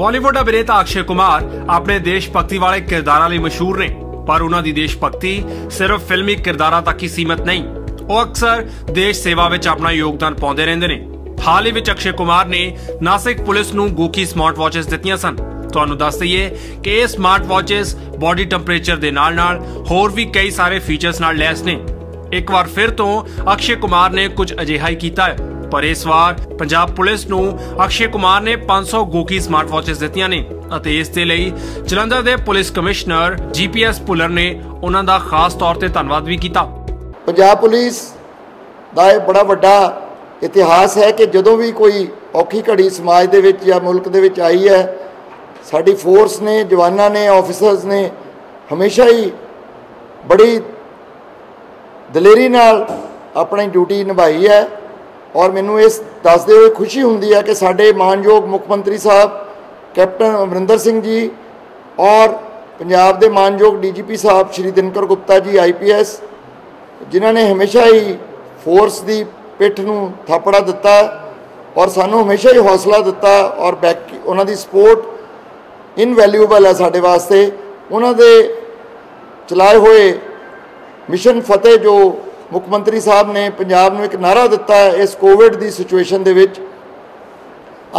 ਬਾਲੀਵੁੱਡ ਅਭਿਨੇਤਾ ਅਕਸ਼ੇ ਕੁਮਾਰ ਆਪਣੇ ਦੇਸ਼ ਭਗਤੀ ਵਾਲੇ ਕਿਰਦਾਰਾਂ ਲਈ ਮਸ਼ਹੂਰ ਨੇ, ਪਰ ਉਹਨਾਂ ਦੀ ਦੇਸ਼ ਭਗਤੀ ਸਿਰਫ ਫਿਲਮੀ ਕਿਰਦਾਰਾਂ ਤੱਕ ਹੀ ਸੀਮਤ ਨਹੀਂ। ਉਹ ਅਕਸਰ ਦੇਸ਼ ਸੇਵਾ ਵਿੱਚ ਆਪਣਾ ਯੋਗਦਾਨ ਪਾਉਂਦੇ ਰਹਿੰਦੇ ਨੇ। ਹਾਲ ਹੀ ਵਿੱਚ ਅਕਸ਼ੇ ਕੁਮਾਰ ਨੇ ਨਾਸਿਕ ਪੁਲਿਸ ਨੂੰ ਗੋਕੀ ਸਮਾਰਟ ਵਾਚਸ ਦਿੱਤੀਆਂ ਸਨ। ਤੁਹਾਨੂੰ ਦੱਸ ਦਈਏ ਕਿ ਇਹ ਸਮਾਰਟ ਵਾਚਸ ਬਾਡੀ ਟੈਂਪਰੇਚਰ ਦੇ ਨਾਲ-ਨਾਲ ਹੋਰ ਵੀ ਕਈ ਸਾਰੇ ਫੀਚਰਸ ਨਾਲ ਲੈਸ ਨੇ। ਇੱਕ ਵਾਰ ਫਿਰ ਤੋਂ ਅਕਸ਼ੇ ਕੁਮਾਰ ਨੇ ਕੁਝ ਅਜਿਹਾ ਹੀ ਕੀਤਾ ਹੈ। ਪਰ ਇਸ ਵਾਰ ਪੰਜਾਬ ਪੁਲਿਸ ਨੂੰ ਅਕਸ਼ੇ ਕੁਮਾਰ ਨੇ 500 ਗੋਕੀ ਸਮਾਰਟ ਵਾਚਸ ਦਿੱਤੀਆਂ ਨੇ ਅਤੇ ਇਸ ਦੇ ਲਈ ਜਲੰਧਰ ਦੇ ਪੁਲਿਸ ਕਮਿਸ਼ਨਰ ਜੀਪੀਐਸ ਪੁਲਰ ਨੇ ਉਹਨਾਂ ਦਾ ਖਾਸ ਤੌਰ ਤੇ ਧੰਨਵਾਦ ਵੀ ਕੀਤਾ। ਪੰਜਾਬ ਪੁਲਿਸ ਦਾ ਇਹ ਬੜਾ ਵੱਡਾ ਇਤਿਹਾਸ ਹੈ ਕਿ ਜਦੋਂ ਵੀ ਕੋਈ ਔਖੀ ਘੜੀ ਸਮਾਜ ਦੇ ਵਿੱਚ ਜਾਂ ਮੁਲਕ ਦੇ ਵਿੱਚ ਆਈ ਹੈ, ਸਾਡੀ ਫੋਰਸ ਨੇ, ਜਵਾਨਾਂ ਨੇ ਆਫੀਸਰਸ ਨੇ ਹਮੇਸ਼ਾ ਹੀ ਬੜੀ ਦਲੇਰੀ ਨਾਲ ਆਪਣੀ ਡਿਊਟੀ ਨਿਭਾਈ ਹੈ। ਔਰ ਮੈਨੂੰ ਇਸ ਦੱਸਦੇ ਹੋਏ ਖੁਸ਼ੀ ਹੁੰਦੀ ਹੈ ਕਿ ਸਾਡੇ ਮਾਨਯੋਗ ਮੁੱਖ ਮੰਤਰੀ ਸਾਹਿਬ, ਕੈਪਟਨ ਅਮਰਿੰਦਰ ਸਿੰਘ ਜੀ ਔਰ ਪੰਜਾਬ ਦੇ ਮਾਨਯੋਗ ਡੀਜੀਪੀ ਸਾਹਿਬ ਸ਼੍ਰੀ ਦਿਨਕਰ ਗੁਪਤਾ ਜੀ ਆਈਪੀਐਸ ਜਿਨ੍ਹਾਂ ਨੇ ਹਮੇਸ਼ਾ ਹੀ ਫੋਰਸ ਦੀ ਪਿੱਠ ਨੂੰ ਥਾਪੜਾ ਦਿੱਤਾ ਔਰ ਸਾਨੂੰ ਹਮੇਸ਼ਾ ਹੀ ਹੌਸਲਾ ਦਿੱਤਾ ਔਰ ਬੈਕ ਉਹਨਾਂ ਦੀ ਸਪੋਰਟ ਇਨਵੈਲਿਊਬਲ ਹੈ ਸਾਡੇ ਵਾਸਤੇ। ਉਹਨਾਂ ਦੇ ਚਲਾਏ ਹੋਏ ਮਿਸ਼ਨ ਫਤਿਹ ਜੋ ਮੁੱਖ ਮੰਤਰੀ ਸਾਹਿਬ ਨੇ ਪੰਜਾਬ ਨੂੰ ਇੱਕ ਨਾਰਾ ਦਿੱਤਾ ਹੈ ਇਸ ਕੋਵਿਡ ਦੀ ਸਿਚੁਏਸ਼ਨ ਦੇ ਵਿੱਚ।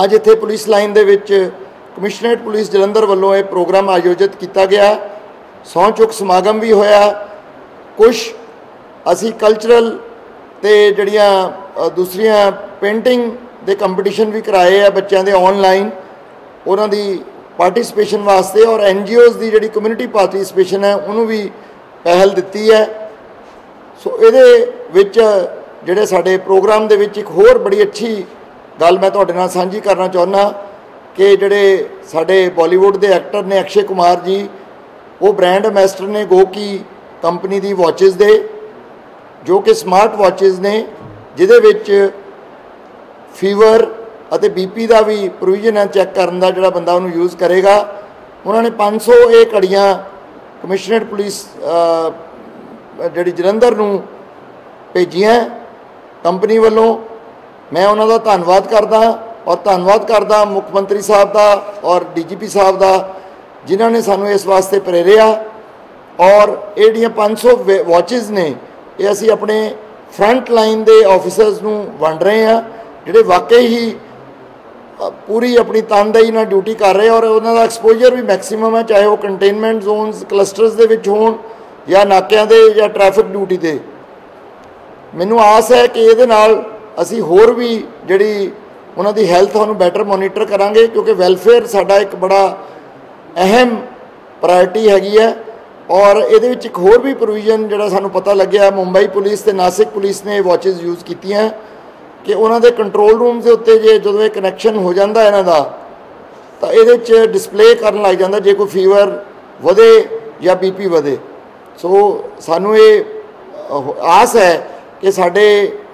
ਅੱਜ ਇੱਥੇ ਪੁਲਿਸ ਲਾਈਨ ਦੇ ਵਿੱਚ ਕਮਿਸ਼ਨਰੇਟ ਪੁਲਿਸ ਜਲੰਧਰ ਵੱਲੋਂ ਇਹ ਪ੍ਰੋਗਰਾਮ ਆਯੋਜਿਤ ਕੀਤਾ ਗਿਆ। ਸੌਂ ਚੁੱਕ ਸਮਾਗਮ ਵੀ ਹੋਇਆ। ਕੁਝ ਅਸੀਂ ਕਲਚਰਲ ਤੇ ਜਿਹੜੀਆਂ ਦੂਸਰੀਆਂ ਪੇਂਟਿੰਗ ਦੇ ਕੰਪੀਟੀਸ਼ਨ ਵੀ ਕਰਾਏ ਆ ਬੱਚਿਆਂ ਦੇ ਆਨਲਾਈਨ ਉਹਨਾਂ ਦੀ ਪਾਰਟਿਸਿਪੇਸ਼ਨ ਵਾਸਤੇ ਔਰ ਐਨਜੀਓਜ਼ ਦੀ ਜਿਹੜੀ ਕਮਿਊਨਿਟੀ ਪਾਰਟਿਸਿਪੇਸ਼ਨ ਹੈ, ਉਹਨੂੰ ਵੀ ਪਹਿਲ ਦਿੱਤੀ ਹੈ। ਸੋ ਇਹਦੇ ਵਿੱਚ ਜਿਹੜੇ ਸਾਡੇ ਪ੍ਰੋਗਰਾਮ ਦੇ ਵਿੱਚ ਇੱਕ ਹੋਰ ਬੜੀ ਅੱਛੀ ਗੱਲ ਮੈਂ ਤੁਹਾਡੇ ਨਾਲ ਸਾਂਝੀ ਕਰਨਾ ਚਾਹੁੰਦਾ ਕਿ ਜਿਹੜੇ ਸਾਡੇ ਬਾਲੀਵੁੱਡ ਦੇ ਐਕਟਰ ਨੇ ਅਕਸ਼ੇ ਕੁਮਾਰ ਜੀ, ਉਹ ਬ੍ਰਾਂਡ ਐਮਬੈਸਡਰ ਨੇ ਗੋਕੀ ਕੰਪਨੀ ਦੀ ਵਾਚਸ ਦੇ, ਜੋ ਕਿ ਸਮਾਰਟ ਵਾਚਸ ਨੇ, ਜਿਹਦੇ ਵਿੱਚ ਫੀਵਰ ਅਤੇ ਬੀਪੀ ਦਾ ਵੀ ਪ੍ਰੋਵੀਜ਼ਨ ਹੈ ਚੈੱਕ ਕਰਨ ਦਾ, ਜਿਹੜਾ ਬੰਦਾ ਉਹਨੂੰ ਯੂਜ਼ ਕਰੇਗਾ। ਉਹਨਾਂ ਨੇ 500 ਇਹ ਘੜੀਆਂ ਕਮਿਸ਼ਨਰੇਟ ਪੁਲਿਸ ਜਿਹੜੀ ਜਲੰਧਰ ਨੂੰ ਭੇਜੀਆਂ ਕੰਪਨੀ ਵੱਲੋਂ, ਮੈਂ ਉਹਨਾਂ ਦਾ ਧੰਨਵਾਦ ਕਰਦਾ ਔਰ ਧੰਨਵਾਦ ਕਰਦਾ ਮੁੱਖ ਮੰਤਰੀ ਸਾਹਿਬ ਦਾ ਔਰ ਡੀਜੀਪੀ ਸਾਹਿਬ ਦਾ, ਜਿਨ੍ਹਾਂ ਨੇ ਸਾਨੂੰ ਇਸ ਵਾਸਤੇ ਪ੍ਰੇਰਿਆ ਔਰ ਇਹ ਜਿਹੜੀਆਂ 500 ਵਾਚਸ ਨੇ, ਇਹ ਅਸੀਂ ਆਪਣੇ ਫਰੰਟ ਲਾਈਨ ਦੇ ਆਫੀਸਰਸ ਨੂੰ ਵੰਡ ਰਹੇ ਹਾਂ, ਜਿਹੜੇ ਵਾਕਈ ਹੀ ਪੂਰੀ ਆਪਣੀ ਤਨਦੇਹੀ ਨਾਲ ਡਿਊਟੀ ਕਰ ਰਹੇ ਔਰ ਉਹਨਾਂ ਦਾ ਐਕਸਪੋਜ਼ਰ ਵੀ ਮੈਕਸਿਮਮ ਹੈ, ਚਾਹੇ ਉਹ ਕੰਟੇਨਮੈਂਟ ਜ਼ੋਨਸ ਕਲਸਟਰਸ ਦੇ ਵਿੱਚ ਹੋਣ ਜਾਂ ਨਾਕਿਆਂ ਦੇ ਜਾਂ ਟ੍ਰੈਫਿਕ ਡਿਊਟੀ ਤੇ। ਮੈਨੂੰ ਆਸ ਹੈ ਕਿ ਇਹਦੇ ਨਾਲ ਅਸੀਂ ਹੋਰ ਵੀ ਜਿਹੜੀ ਉਹਨਾਂ ਦੀ ਹੈਲਥ ਉਹਨੂੰ ਬੈਟਰ ਮੋਨੀਟਰ ਕਰਾਂਗੇ, ਕਿਉਂਕਿ ਵੈਲਫੇਅਰ ਸਾਡਾ ਇੱਕ ਬੜਾ ਅਹਿਮ ਪ੍ਰਾਇੋਰਟੀ ਹੈਗੀ ਹੈ। ਔਰ ਇਹਦੇ ਵਿੱਚ ਇੱਕ ਹੋਰ ਵੀ ਪ੍ਰੋਵੀਜ਼ਨ ਜਿਹੜਾ ਸਾਨੂੰ ਪਤਾ ਲੱਗਿਆ, ਮੁੰਬਈ ਪੁਲਿਸ ਤੇ ਨਾਸਿਕ ਪੁਲਿਸ ਨੇ ਵਾਚਸ ਯੂਜ਼ ਕੀਤੀਆਂ, ਕਿ ਉਹਨਾਂ ਦੇ ਕੰਟਰੋਲ ਰੂਮਸ ਦੇ ਉੱਤੇ ਜੇ ਜਦੋਂ ਇਹ ਕਨੈਕਸ਼ਨ ਹੋ ਜਾਂਦਾ ਇਹਨਾਂ ਦਾ, ਤਾਂ ਇਹਦੇ ਵਿੱਚ ਡਿਸਪਲੇ ਕਰਨ ਲੱਗ ਜਾਂਦਾ, ਜੇ ਕੋਈ ਫੀਵਰ ਵਧੇ ਜਾਂ ਬੀਪੀ ਵਧੇ। ਸੋ ਸਾਨੂੰ ਇਹ ਆਸ ਹੈ ਕਿ ਸਾਡੇ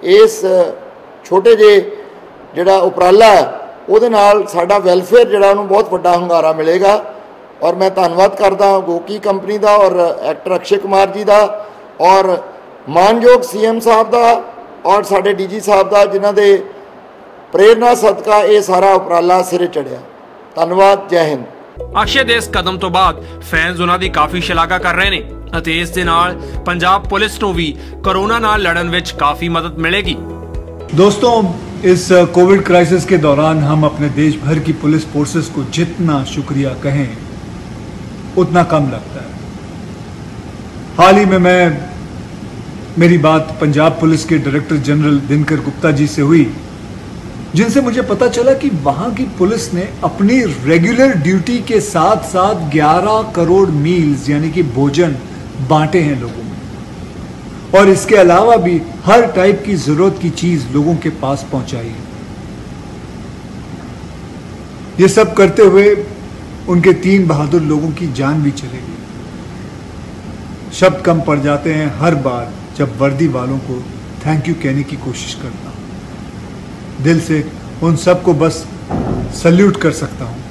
ਇਸ ਛੋਟੇ ਜੇ ਜਿਹੜਾ ਉਪਰਾਲਾ ਉਹਦੇ ਨਾਲ ਸਾਡਾ ਵੈਲਫੇਅਰ ਜਿਹੜਾ ਉਹਨੂੰ ਬਹੁਤ ਵੱਡਾ ਹੰਗਾਰਾ ਮਿਲੇਗਾ। ਔਰ ਮੈਂ ਧੰਨਵਾਦ ਕਰਦਾ ਗੋਕੀ ਕੰਪਨੀ ਦਾ ਔਰ ਐਕਟਰ ਅਕਸ਼ੇ ਕੁਮਾਰ ਜੀ ਦਾ ਔਰ ਮਾਨਯੋਗ ਸੀਐਮ ਸਾਹਿਬ ਦਾ ਔਰ ਸਾਡੇ ਡੀਜੀ ਸਾਹਿਬ ਦਾ, ਜਿਨ੍ਹਾਂ ਦੇ ਪ੍ਰੇਰਣਾ ਸਦਕਾ ਇਹ ਸਾਰਾ ਉਪਰਾਲਾ ਸਿਰੇ ਚੜਿਆ ਧੰਨਵਾਦ, ਜੈ ਹਿੰਦ। ਅਕਸ਼ੇ ਦੇ ਇਸ ਕਦਮ ਤੋਂ ਬਾਅਦ ਫੈਨਸ ਉਹਨਾਂ ਦੀ ਕਾਫੀ ਸ਼ਲਾਘਾ ਕਰ ਰਹੇ ਨੇ ਅਤੇ ਇਸ ਦੇ ਨਾਲ ਪੰਜਾਬ ਪੁਲਿਸ ਨੂੰ ਵੀ ਕੋਰੋਨਾ ਨਾਲ ਲੜਨ ਵਿੱਚ ਕਾਫੀ ਮਦਦ ਮਿਲੇਗੀ दोस्तों इस कोविड क्राइसिस के दौरान हम अपने देश भर की पुलिस फोर्सेस को जितना शुक्रिया कहें उतना कम लगता है हाल ही में मैं मेरी बात पंजाब पुलिस के डायरेक्टर जनरल दिनकर गुप्ता जी से हुई जिनसे मुझे पता चला कि वहाँ की पुलिस ने अपनी रेगुलर ड्यूटी के साथ साथ 11 करोड़ मील्स यानी कि भोजन, बांटे हैं लोगों में। और इसके अलावा भी हर टाइप की ज़रूरत की चीज़ लोगों के पास पहुंचाई है। ये सब करते हुए उनके तीन बहादुर लोगों की जान भी चली गई। शब्द कम पड़ जाते हैं हर बार जब वर्दी वालों को थैंक यू कहने की कोशिश करता दिल से उन सबको बस सल्यूट कर सकता हूँ।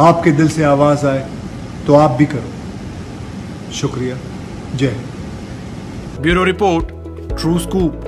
आपके दिल से आवाज़ आए तो आप भी करो। शुक्रिया। जय ब्यूरो रिपोर्ट, ट्रू स्कूप।